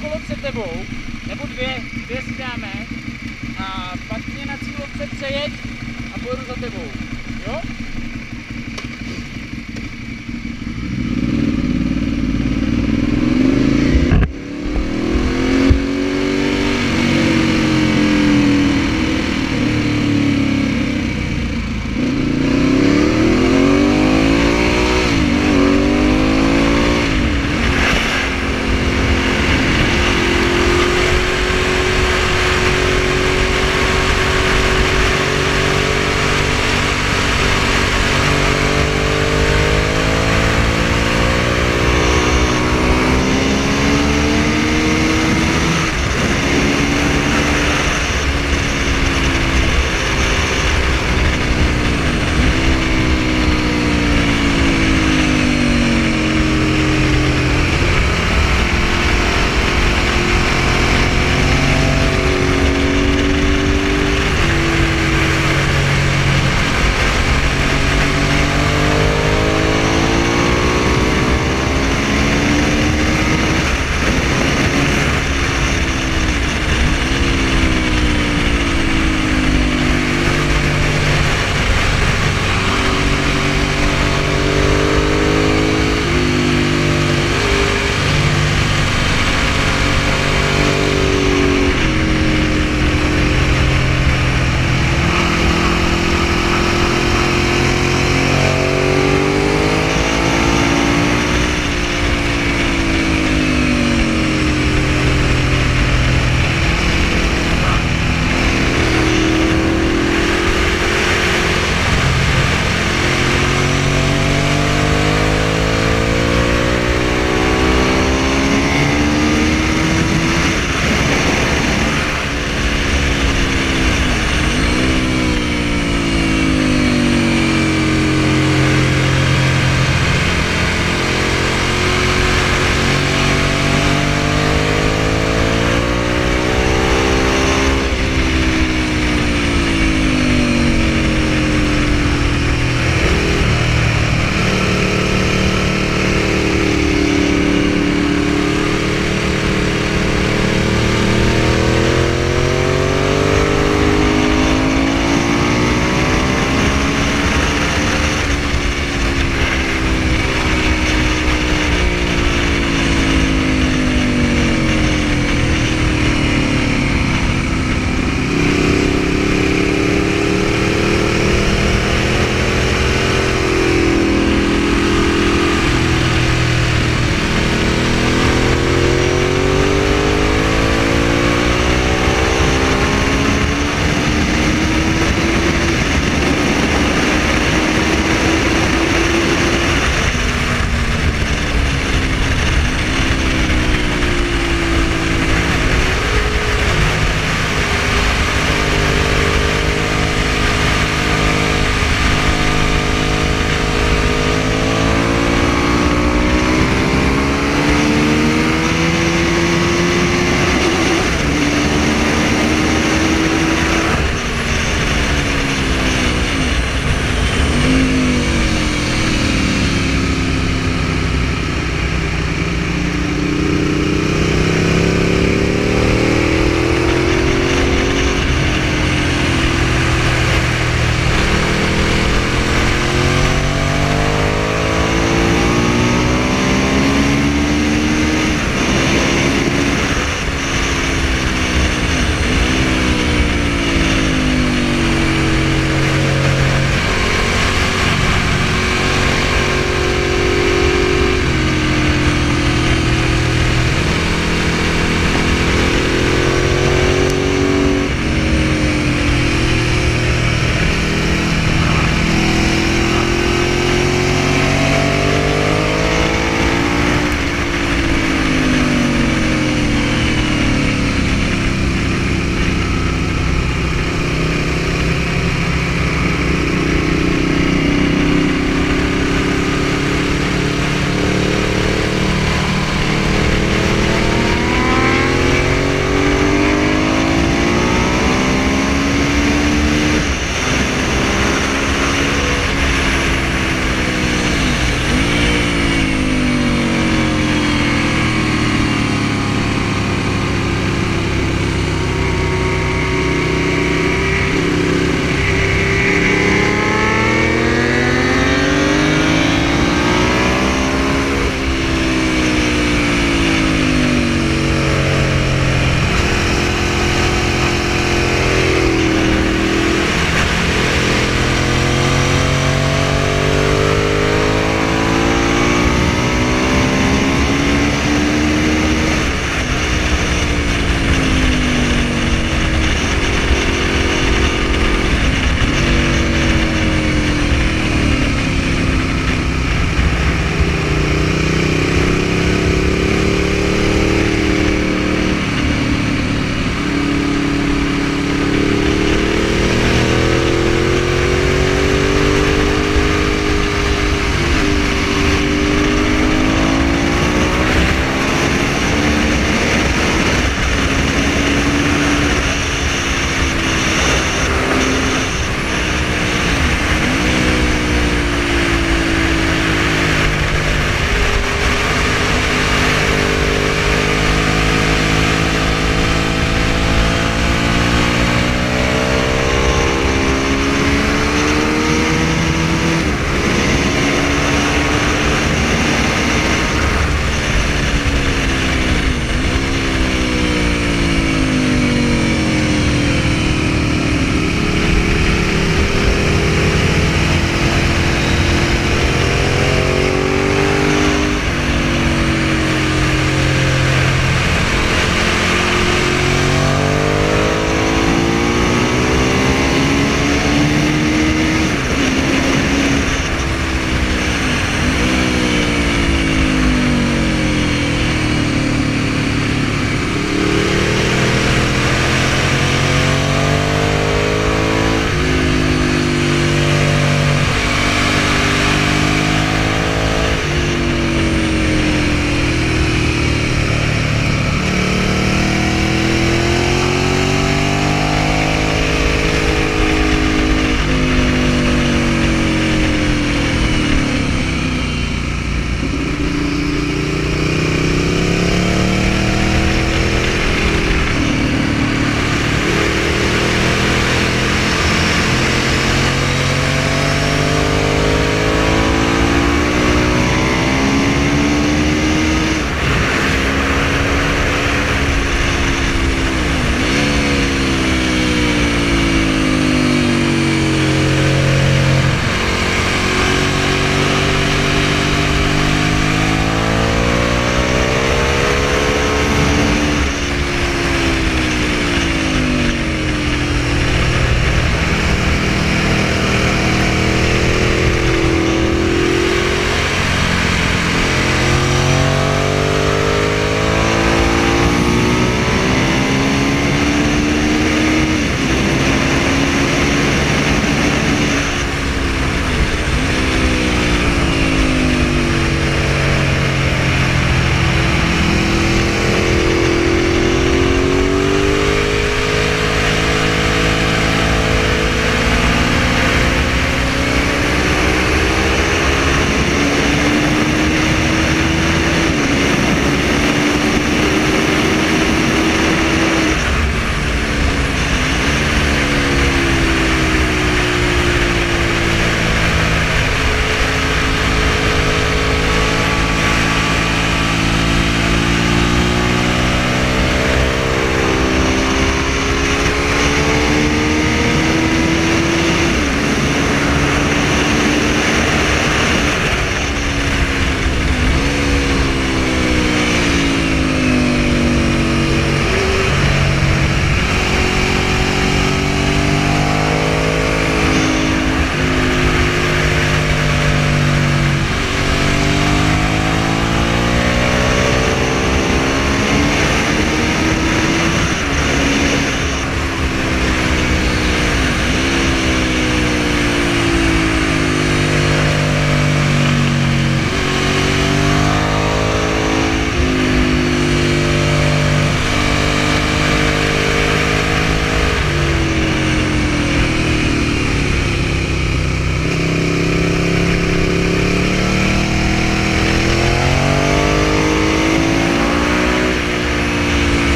kolo před tebou, nebo dvě, dvě si dáme a pak mě na cílovce přejeď a pojedu za tebou. Jo?